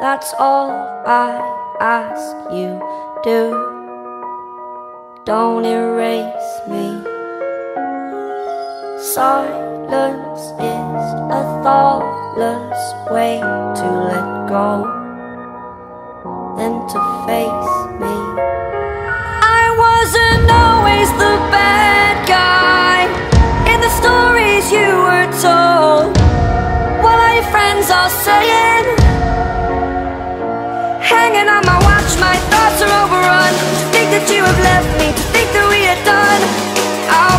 That's all I ask you do. Don't erase me. Silence is a thoughtless way to let go than to face me. All saying? Hanging on my watch, my thoughts are overrun. To think that you have left me, to think that we are done. I'll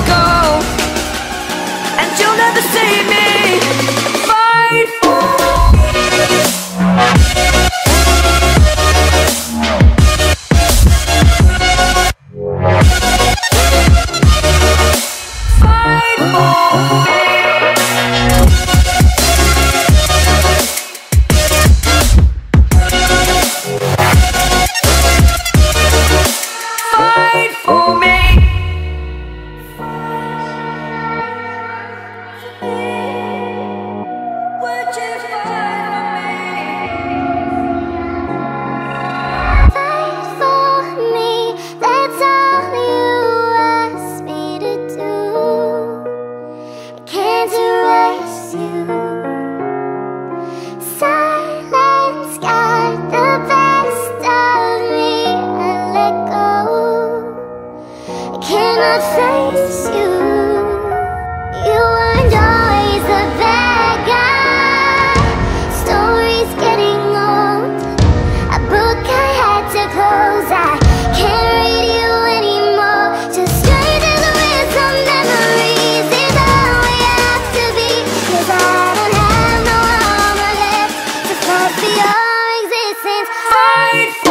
cannot face you. Silence guide the best only and let go. Cannot face you Fight for